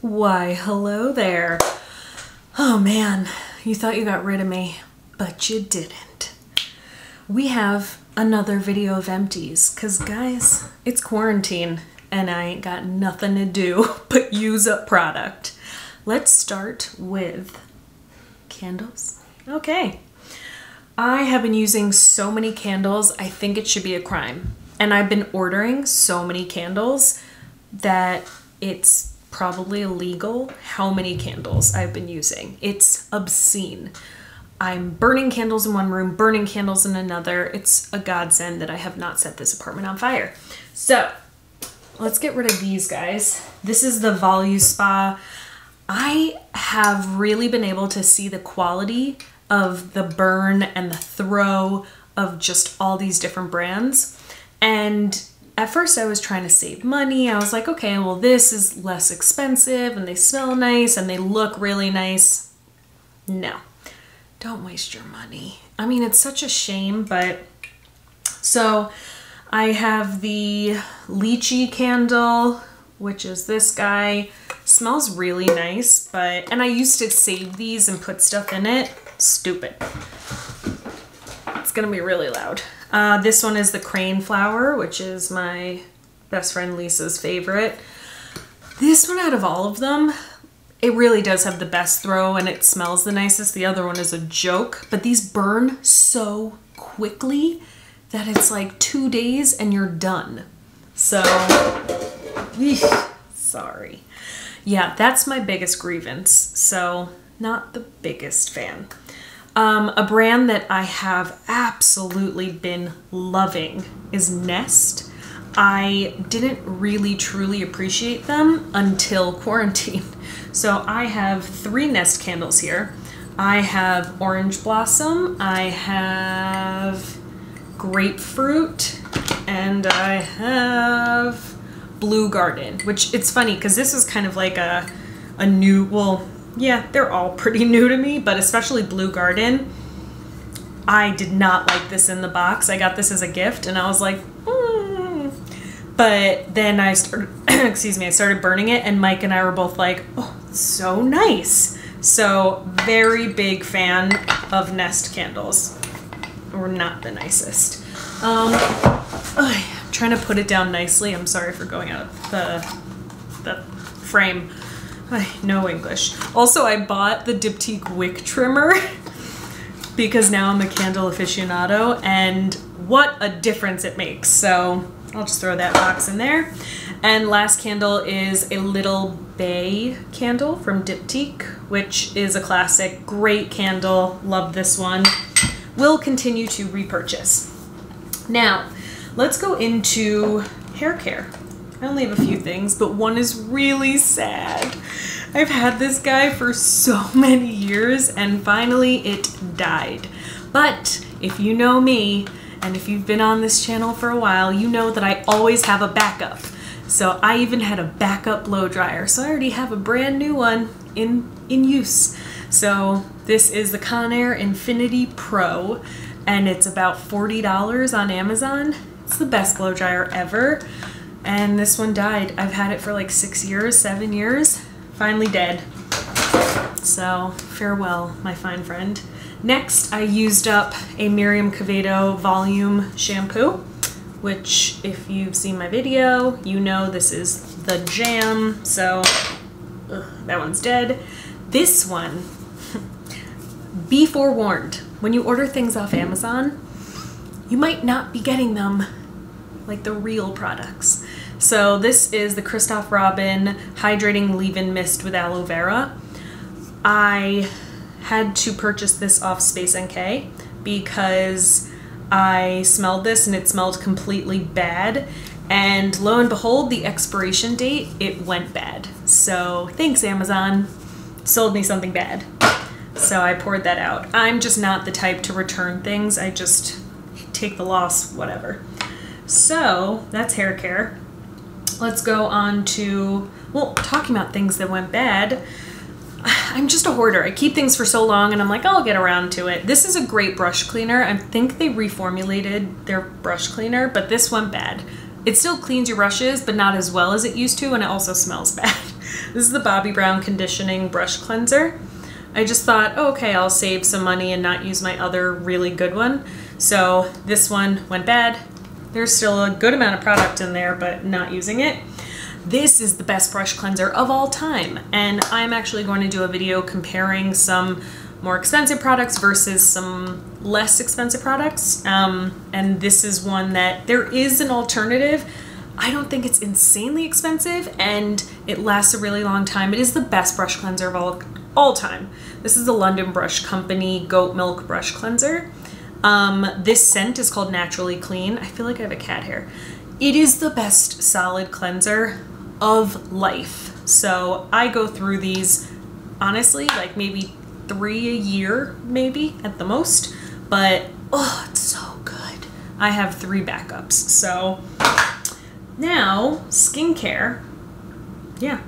Why, hello there. Oh man, you thought you got rid of me, but you didn't. We have another video of empties, because guys, it's quarantine and I ain't got nothing to do but use up product. Let's start with candles. Okay. I have been using so many candles, I think it should be a crime. And I've been ordering so many candles that it's probably illegal how many candles I've been using. It's obscene. I'm burning candles in one room, burning candles in another. It's a godsend that I have not set this apartment on fire. So let's get rid of these guys. This is the Voluspa. I have really been able to see the quality of the burn and the throw of just all these different brands. And at first I was trying to save money. I was like, okay, well, this is less expensive and they smell nice and they look really nice. No, don't waste your money. I mean, it's such a shame, but so I have the lychee candle, which is this guy. Smells really nice, but, and I used to save these and put stuff in it. Stupid. It's gonna be really loud. Uh, this one is the crane flower, which is my best friend Lisa's favorite. This one out of all of them, it really does have the best throw and it smells the nicest. The other one is a joke, but these burn so quickly that it's like two days and you're done. So, eesh, sorry. Yeah, that's my biggest grievance. So, not the biggest fan. Um, a brand that I have absolutely been loving is Nest. I didn't really truly appreciate them until quarantine. So I have three Nest candles here. I have Orange Blossom, I have Grapefruit, and I have Blue Garden, which it's funny because this is kind of like a, a new, well, yeah, they're all pretty new to me, but especially Blue Garden. I did not like this in the box. I got this as a gift and I was like, mm. but then I started, excuse me, I started burning it and Mike and I were both like, oh, so nice. So very big fan of Nest candles. We're not the nicest. Um, I'm trying to put it down nicely. I'm sorry for going out of the, the frame. I know English. Also, I bought the Diptyque wick trimmer because now I'm a candle aficionado and what a difference it makes. So I'll just throw that box in there. And last candle is a little bay candle from Diptyque, which is a classic, great candle. Love this one. Will continue to repurchase. Now, let's go into hair care. I only have a few things, but one is really sad. I've had this guy for so many years and finally it died. But if you know me, and if you've been on this channel for a while, you know that I always have a backup. So I even had a backup blow dryer. So I already have a brand new one in, in use. So this is the Conair Infinity Pro and it's about $40 on Amazon. It's the best blow dryer ever and this one died. I've had it for like six years, seven years, finally dead. So farewell, my fine friend. Next, I used up a Miriam Quevedo volume shampoo, which if you've seen my video, you know this is the jam, so ugh, that one's dead. This one, be forewarned, when you order things off Amazon, you might not be getting them like the real products. So this is the Christophe Robin Hydrating Leave-In Mist with Aloe Vera. I had to purchase this off Space NK because I smelled this and it smelled completely bad. And lo and behold, the expiration date, it went bad. So thanks, Amazon. Sold me something bad. So I poured that out. I'm just not the type to return things. I just take the loss, whatever. So that's hair care. Let's go on to, well, talking about things that went bad. I'm just a hoarder. I keep things for so long and I'm like, I'll get around to it. This is a great brush cleaner. I think they reformulated their brush cleaner, but this went bad. It still cleans your brushes, but not as well as it used to, and it also smells bad. This is the Bobbi Brown Conditioning Brush Cleanser. I just thought, oh, okay, I'll save some money and not use my other really good one. So this one went bad. There's still a good amount of product in there, but not using it. This is the best brush cleanser of all time. And I'm actually going to do a video comparing some more expensive products versus some less expensive products. Um, and this is one that there is an alternative. I don't think it's insanely expensive and it lasts a really long time. It is the best brush cleanser of all, all time. This is the London Brush Company Goat Milk Brush Cleanser. Um, this scent is called Naturally Clean. I feel like I have a cat hair. It is the best solid cleanser of life. So I go through these honestly, like maybe three a year, maybe at the most. But oh, it's so good. I have three backups. So now, skincare. Yeah.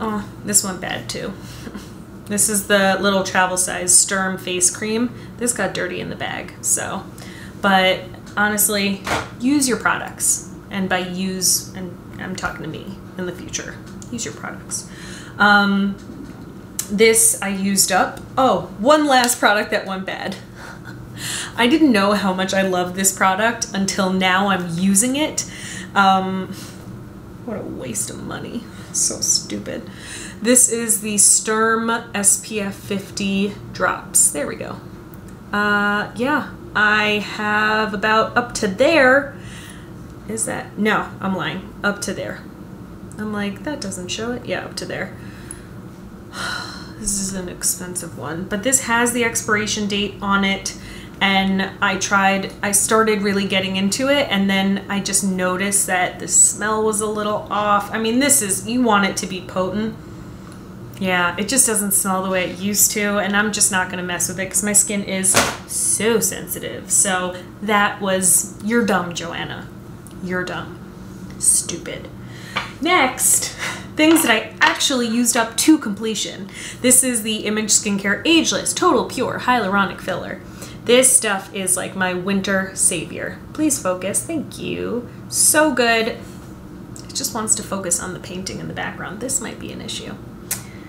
Oh, this one bad too. this is the little travel size Sturm face cream. This got dirty in the bag, so. But honestly, use your products. And by use, and I'm talking to me in the future, use your products. Um, this I used up. Oh, one last product that went bad. I didn't know how much I love this product until now I'm using it. Um, what a waste of money. So stupid. This is the Sturm SPF 50 drops. There we go. Uh, yeah, I have about up to there. Is that? No, I'm lying. Up to there. I'm like, that doesn't show it. Yeah, up to there. This is an expensive one, but this has the expiration date on it. And I tried, I started really getting into it, and then I just noticed that the smell was a little off. I mean, this is, you want it to be potent. Yeah, it just doesn't smell the way it used to, and I'm just not gonna mess with it because my skin is so sensitive. So that was, you're dumb, Joanna. You're dumb. Stupid. Next, things that I actually used up to completion. This is the Image Skincare Ageless Total Pure Hyaluronic Filler. This stuff is like my winter savior. Please focus, thank you. So good. It just wants to focus on the painting in the background. This might be an issue.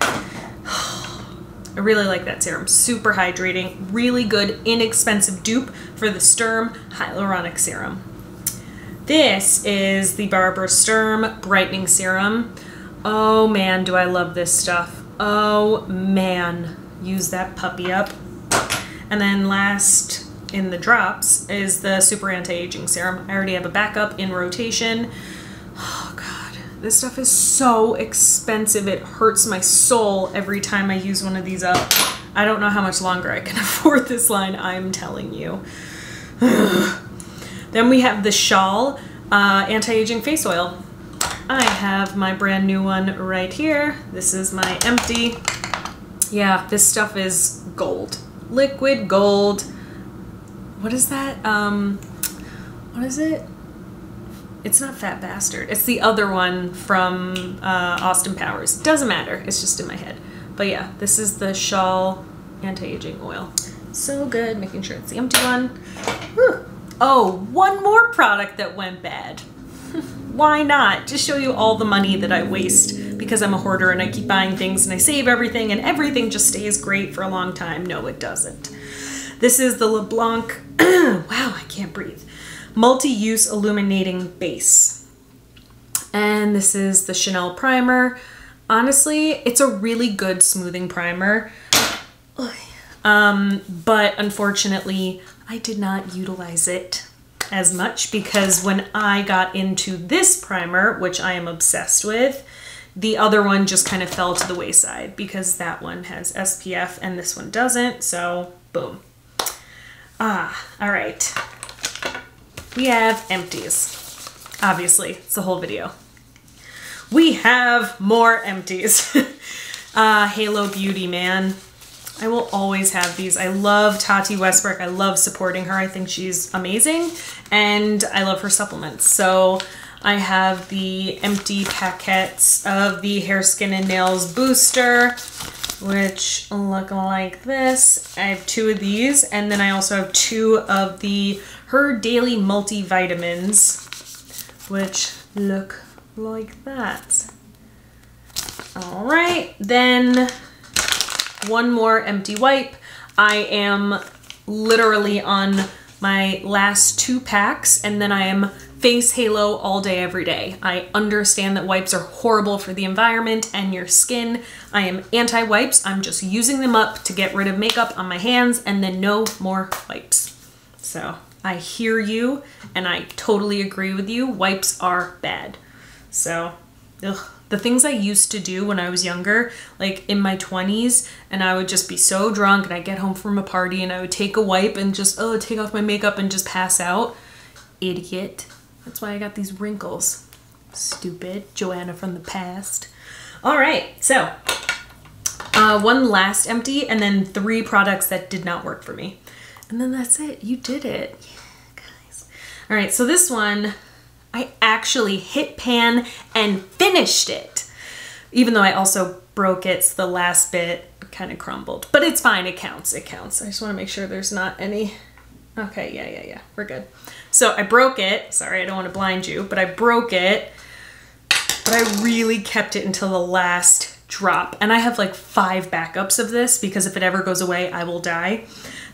I really like that serum. Super hydrating, really good, inexpensive dupe for the Sturm Hyaluronic Serum. This is the Barbara Sturm Brightening Serum. Oh man, do I love this stuff. Oh man, use that puppy up. And then last in the drops is the Super Anti-Aging Serum. I already have a backup in rotation. This stuff is so expensive. It hurts my soul every time I use one of these up. I don't know how much longer I can afford this line, I'm telling you. Then we have the Sjal uh, Anti-Aging Face Oil. I have my brand new one right here. This is my empty. Yeah, this stuff is gold. Liquid gold. What is that? Um, what is it? It's not Fat Bastard. It's the other one from uh, Austin Powers. Doesn't matter. It's just in my head. But yeah, this is the Sjal Anti-Aging Oil. So good. Making sure it's the empty one. Whew. Oh, one more product that went bad. Why not? Just show you all the money that I waste because I'm a hoarder and I keep buying things and I save everything and everything just stays great for a long time. No, it doesn't. This is the LeBlanc, wow, I can't breathe, multi-use illuminating base. And this is the Chanel primer. Honestly, it's a really good smoothing primer. Um, but unfortunately, I did not utilize it as much because when I got into this primer, which I am obsessed with, the other one just kind of fell to the wayside because that one has SPF and this one doesn't. So boom. Ah, all right. We have empties. Obviously, it's the whole video. We have more empties. uh, Halo Beauty, man. I will always have these. I love Tati Westbrook. I love supporting her. I think she's amazing and I love her supplements. So I have the empty packets of the Hair, Skin, and Nails Booster, which look like this. I have two of these, and then I also have two of the Her Daily Multivitamins, which look like that. All right, then one more empty wipe. I am literally on my last two packs and then I am face halo all day every day. I understand that wipes are horrible for the environment and your skin. I am anti-wipes. I'm just using them up to get rid of makeup on my hands and then no more wipes. So I hear you and I totally agree with you. Wipes are bad. So, ugh the things I used to do when I was younger, like in my 20s, and I would just be so drunk and I'd get home from a party and I would take a wipe and just, oh, take off my makeup and just pass out. Idiot. That's why I got these wrinkles. Stupid. Joanna from the past. All right, so uh, one last empty and then three products that did not work for me. And then that's it. You did it. Yeah, guys. All right, so this one I actually hit pan and finished it. Even though I also broke it, so the last bit kind of crumbled. But it's fine, it counts, it counts. I just wanna make sure there's not any, okay, yeah, yeah, yeah, we're good. So I broke it, sorry, I don't wanna blind you, but I broke it, but I really kept it until the last drop. And I have like five backups of this because if it ever goes away, I will die.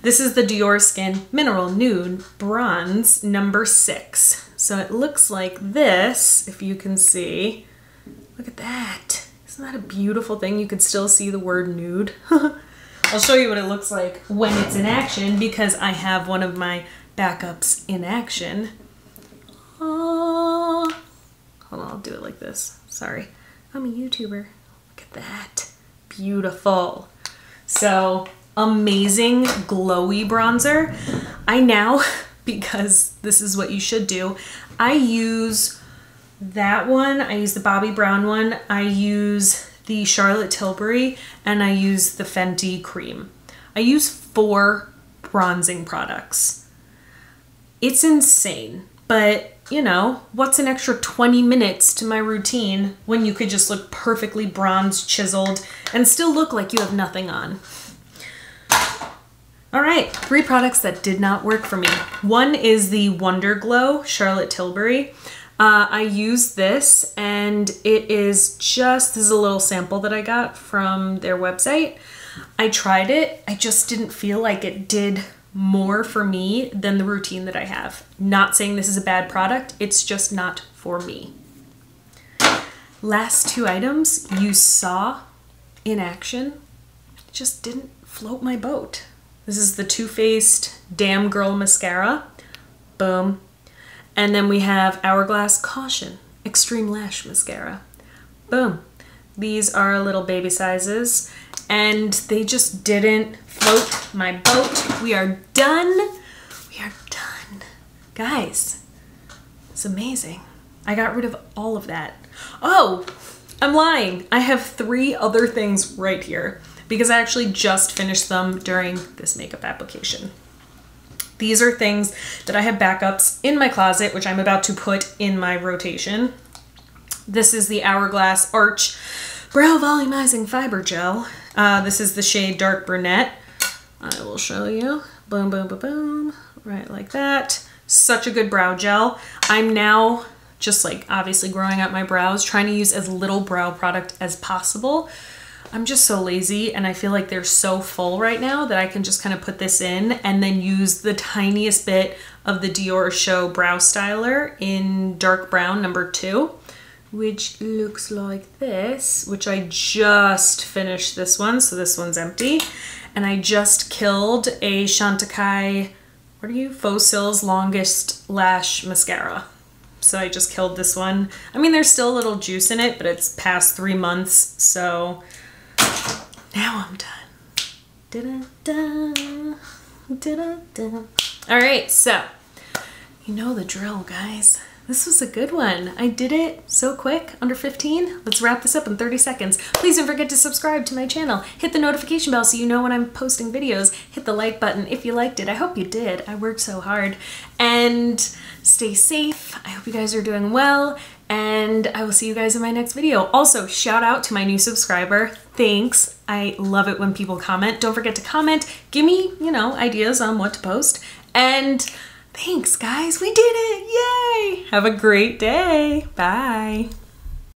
This is the Dior Skin Mineral Nude Bronze number six. So it looks like this, if you can see. Look at that. Isn't that a beautiful thing? You can still see the word nude. I'll show you what it looks like when it's in action because I have one of my backups in action. Oh. Hold on, I'll do it like this. Sorry. I'm a YouTuber. Look at that. Beautiful. So amazing glowy bronzer. I now because this is what you should do. I use that one. I use the Bobbi Brown one. I use the Charlotte Tilbury and I use the Fenty cream. I use four bronzing products. It's insane, but you know, what's an extra 20 minutes to my routine when you could just look perfectly bronzed, chiseled, and still look like you have nothing on? All right, three products that did not work for me. One is the Wonder Glow Charlotte Tilbury. Uh, I use this and it is just, this is a little sample that I got from their website. I tried it, I just didn't feel like it did more for me than the routine that I have. Not saying this is a bad product, it's just not for me. Last two items you saw in action, just didn't float my boat. This is the Too Faced Damn Girl Mascara. Boom. And then we have Hourglass Caution Extreme Lash Mascara. Boom. These are little baby sizes and they just didn't float my boat. We are done. We are done. Guys, it's amazing. I got rid of all of that. Oh, I'm lying. I have three other things right here because I actually just finished them during this makeup application. These are things that I have backups in my closet, which I'm about to put in my rotation. This is the Hourglass Arch Brow Volumizing Fiber Gel. Uh, this is the shade Dark Brunette. I will show you. Boom, boom, boom, boom. Right like that. Such a good brow gel. I'm now just like obviously growing out my brows, trying to use as little brow product as possible I'm just so lazy and I feel like they're so full right now that I can just kind of put this in and then use the tiniest bit of the Dior Show Brow Styler in dark brown number two, which looks like this, which I just finished this one. So this one's empty. And I just killed a Chantecaille, what are you? Faux Cils Longest Lash Mascara. So I just killed this one. I mean, there's still a little juice in it, but it's past three months. So now I'm done. Da-da-da, da-da-da. All right, so you know the drill, guys. This was a good one. I did it so quick, under 15. Let's wrap this up in 30 seconds. Please don't forget to subscribe to my channel. Hit the notification bell so you know when I'm posting videos. Hit the like button if you liked it. I hope you did. I worked so hard. And stay safe. I hope you guys are doing well and I will see you guys in my next video. Also, shout out to my new subscriber. Thanks. I love it when people comment. Don't forget to comment. Give me, you know, ideas on what to post. And thanks, guys. We did it. Yay. Have a great day. Bye.